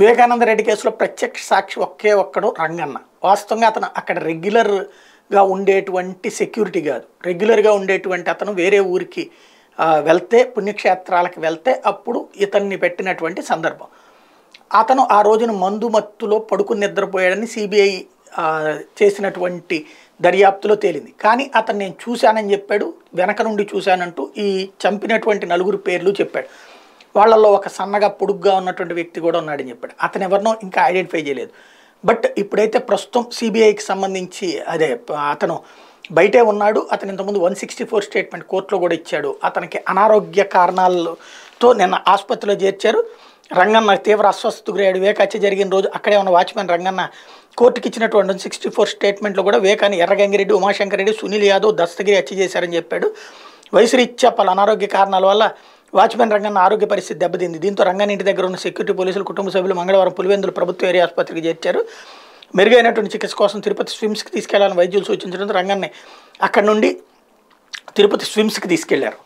వివేకానంద రెడ్డి కేసులో ప్రత్యక్ష సాక్షి ఒకే ఒక్కడు రంగన్న. వాస్తవంగా అతను అక్కడ రెగ్యులర్గా ఉండేటువంటి సెక్యూరిటీ కాదు. రెగ్యులర్గా ఉండేటువంటి అతను వేరే ఊరికి వెళ్తే పుణ్యక్షేత్రాలకు వెళ్తే అప్పుడు ఇతన్ని పెట్టినటువంటి సందర్భం. అతను ఆ రోజున మందు మత్తులో పడుకుని నిద్రపోయాడని సిబిఐ చేసినటువంటి దర్యాప్తులో తేలింది. కానీ అతను నేను చూశానని చెప్పాడు వెనక నుండి చూశానంటూ ఈ చంపినటువంటి నలుగురు పేర్లు చెప్పాడు. వాళ్ళల్లో ఒక సన్నగా పొడుగ్గా ఉన్నటువంటి వ్యక్తి కూడా ఉన్నాడని చెప్పాడు. అతను ఎవరినో ఇంకా ఐడెంటిఫై చేయలేదు. బట్ ఇప్పుడైతే ప్రస్తుతం సిబిఐకి సంబంధించి అదే అతను బయటే ఉన్నాడు. అతను ఇంతకుముందు వన్ సిక్స్టీ ఫోర్ స్టేట్మెంట్ కోర్టులో కూడా ఇచ్చాడు. అతనికి అనారోగ్య కారణాలతో నిన్న ఆసుపత్రిలో చేర్చారు. రంగన్న తీవ్ర అస్వస్థకు గురయ్యాడు. వేక హత్య జరిగిన రోజు అక్కడే ఉన్న వాచ్మెన్ రంగన్న కోర్టుకి ఇచ్చినటువంటి వన్ సిక్స్టీ ఫోర్ స్టేట్మెంట్లో కూడా వేకాని ఎర్రగంగిరెడ్డి ఉమాశంకర్ రెడ్డి సునీల్ యాదవ్ దస్తగిరి హత్య చేశారని చెప్పాడు. వయసు రీత్యా పలు అనారోగ్య కారణాల వల్ల వాచ్మెన్ రంగన్న ఆరోగ్య పరిస్థితి దెబ్బతింది. దీంతో రంగన్ ఇంటి దగ్గర ఉన్న సెక్యూరిటీ పోలీసులు కుటుంబ సభ్యులు మంగళవారం పులివెందులు ప్రభుత్వ ఏరియా ఆసుపత్రికి చేర్చారు. మెరుగైనటువంటి చికిత్స కోసం తిరుపతి స్విమ్స్కి తీసుకెళ్ళాలని వైద్యులు సూచించడంతో రంగన్ని అక్కడి నుండి తిరుపతి స్విమ్స్కి తీసుకెళ్ళారు.